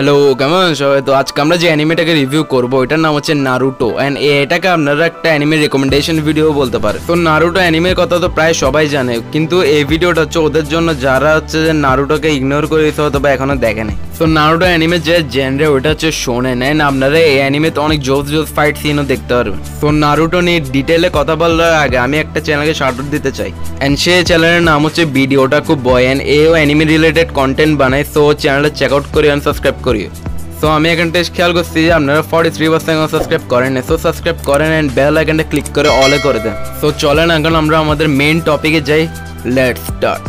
Hello কেমন সবাই তো আজকে আমরা যে অ্যানিমেটাকে রিভিউ করব, এটার নাম হচ্ছে নারুটো অ্যান্ড এটাকে আপনারা একটা অ্যানিমে রেকমেন্ডেশন ভিডিও বলতে পারে তো নারুটো অ্যানিমের কথা তো প্রায় সবাই জানে, কিন্তু এই ভিডিওটা হচ্ছে ওদের জন্য যারা হচ্ছে যে নারুটোকে ইগনোর করে দিতে হতো বা এখনও দেখেনি তো নারুটো অ্যানিমের যে জেনরে ওটা হচ্ছে শোনে নেন আপনারা এই অ্যানিমেতে অনেক জোস জোস ফাইট সিনও দেখতে পারবেন। তো নারুটো নিয়ে ডিটেলে কথা বলার আগে আমি একটা চ্যানেলকে শার্ট দিতে চাই। অ্যান্ড সে চ্যানেলের নাম হচ্ছে ভিডিওটা খুব বয় অ্যান্ড এও অ্যানিমে রিলেটেড কন্টেন্ট বানায়। সো চ্যানেলটা চেক আউট করি অ্যান্ড সাবস্ক্রাইব করি সো আমি এখান থেকে খেয়াল করছি যে আপনারা ফর্টি থ্রি পার্সেন্ট সাবস্ক্রাইব করেন সো সাবস্ক্রাইব করেন অ্যান্ড বেল আইকনটা ক্লিক করে অলে করে দেন। সো চলেন এখন আমরা আমাদের মেইন টপিকে যাই। Let's start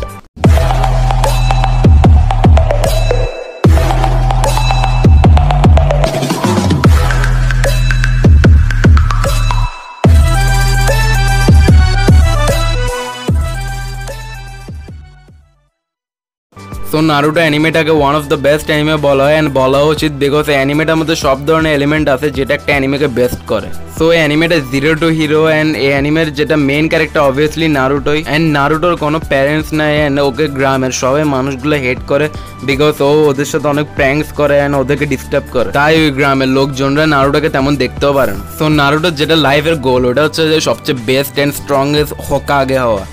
so Naruto অ্যানিমেটাকে one of the best anime বলা হয় অ্যান্ড বলা উচিত বিকজ অ্যানিমেটার মধ্যে সব ধরনের এলিমেন্ট আছে যেটা একটা অ্যানিমেকে বেস্ট করে। সো এই অ্যানিমেটা জিরো টু হিরো অ্যান্ড এই অ্যানিমের যেটা মেন ক্যারেক্টার অবভিয়াসলি নারুটোই অ্যান্ড নারুটোর কোনো প্যারেন্টস নাই অ্যান্ড ওকে গ্রামের সবাই মানুষগুলো হেট করে বিকজ ও ওদের সাথে অনেক প্র্যাঙ্কস করে অ্যান্ড ওদেরকে ডিস্টার্ব করে। তাই ওই গ্রামের লোকজনরা নারুটোকে তেমন দেখতেও পারেন সো নারুটোর যেটা লাইফের গোল ওটা হচ্ছে যে সবচেয়ে বেস্ট অ্যান্ড স্ট্রংগেস্ট হকা আগে হওয়া।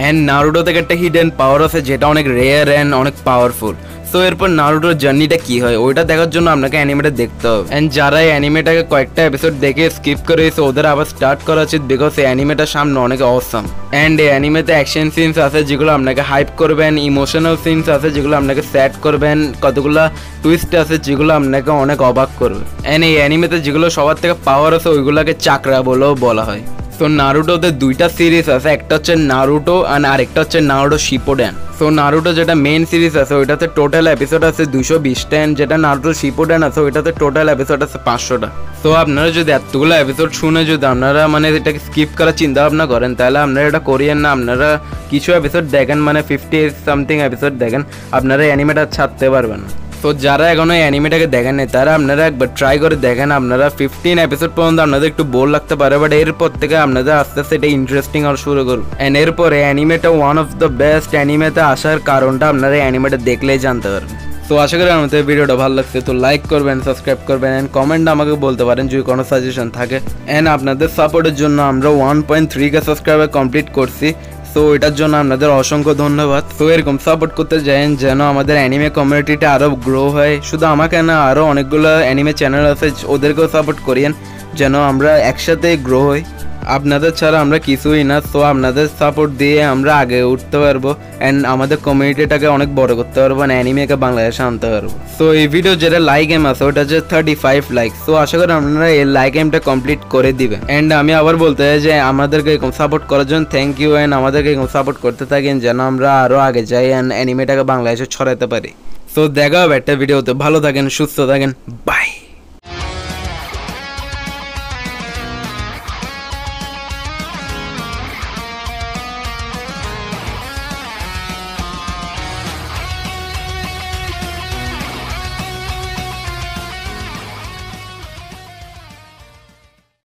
অ্যান্ড নারুডো থেকে একটা হিডেন পাওয়ার আছে, যেটা অনেক রেয়ার অ্যান্ড অনেক পাওয়ারফুল সো এরপর নারুডোর জার্নিটা কি হয়? ওইটা দেখার জন্য আপনাকে অ্যানিমেটা দেখতে হবে। অ্যান্ড যারা এই অ্যানিমেটাকে কয়েকটা এপিসোড দেখে স্কিপ করে এসে ওদের আবার স্টার্ট করা উচিত বিকজ এই অ্যানিমেটার সামনে অনেক অসম অ্যান্ড এই অ্যানিমেতে অ্যাকশন সিনস আছে, যেগুলো আপনাকে হাইপ করবেন ইমোশনাল সিনস আছে, যেগুলো আপনাকে স্যাড করবেন, কতগুলো টুইস্ট আছে, যেগুলো আপনাকে অনেক অবাক করবে। অ্যান্ড এই অ্যানিমেতে যেগুলো সবার থেকে পাওয়ার আছে, ওইগুলোকে চাকরা বলেও বলা হয়। সো নারুটোতে দুইটা সিরিজ আছে। একটা হচ্ছে নারুটো আর আরেকটা হচ্ছে নারুটো শিপোডেন সো নারুটো যেটা মেন সিরিজ আছে, ওইটাতে টোটাল এপিসোড আছে দুশো বিশটা and যেটা নারুটো শিপোডেন আছে, ওইটাতে টোটাল এপিসোড আছে পাঁচশোটা সো আপনারা যদি এতগুলো এপিসোড শুনে যদি আপনারা মানে এটাকে স্কিপ করার চিন্তা ভাবনা করেন, তাহলে আপনারা এটা করিয়েন না। আপনারা কিছু এপিসোড দেখেন মানে ফিফটি সামথিং এপিসোড দেখেন, আপনারা অ্যানিমেটা ছাড়তে পারবেন না। তো যারা এখনও অ্যানিমেটাকে দেখেন নাই, তারা আপনারা একবার ট্রাই করে দেখেন, আপনারা ফিফটিন এপিসোড পর্যন্ত আপনাদের একটু বোর লাগতে পারে বাট এরপর থেকে আপনাদের আস্তে আস্তে এটা ইন্টারেস্টিং আর শুরু করুন। অ্যান্ড এরপরে অ্যানিমেটা ওয়ান অফ দ্য বেস্ট অ্যানিমেতে আসার কারণটা আপনারা অ্যানিমেটা দেখলেই জানতে পারবেন। তো আশা করি আমাদের ভিডিওটা ভালো লাগছে, তো লাইক করবেন সাবস্ক্রাইব করবেন অ্যান্ড কমেন্ট আমাকে বলতে পারেন যদি কোনো সাজেশন থাকে। অ্যান্ড আপনাদের সাপোর্টের জন্য আমরা one point three K subscriber complete করছি। তো এটার জন্য আপনাদের অসংখ্য ধন্যবাদ। তো এরকম সাপোর্ট করতে যান যেন আমাদের অ্যানিমে কমিউনিটিটা আরও গ্রো হয়। শুধু আমাকে না আরও অনেকগুলো অ্যানিমে চ্যানেল আছে, ওদেরকেও সাপোর্ট করিয়েন যেন আমরা একসাথে গ্রো হই। আপনাদের ছাড়া আমরা কিছুই না, তো আপনাদের সাপোর্ট দিয়ে আমরা আগে উঠতে পারব অ্যান্ড আমাদের কমিউনিটিটাকে অনেক বড় করতে পারব অ্যান্ড অ্যানিমেকে বাংলাদেশে আনতে পারব। সো এই ভিডিও যেটা লাইক এম আছে, ওটা হচ্ছে থার্টি ফাইভ লাইক সো আশা করি আপনারা এই লাইক এমটা কমপ্লিট করে দিবেন। অ্যান্ড আমি আবার বলতে চাই যে আমাদেরকে এরকম সাপোর্ট করার জন্য থ্যাংক ইউ অ্যান্ড আমাদেরকে এরকম সাপোর্ট করতে থাকেন যেন আমরা আরও আগে যাই অ্যান্ড অ্যানিমেটাকে বাংলাদেশে ছড়াতে পারি। সো দেখা হবে একটা ভিডিওতে ভালো থাকেন, সুস্থ থাকেন। বাই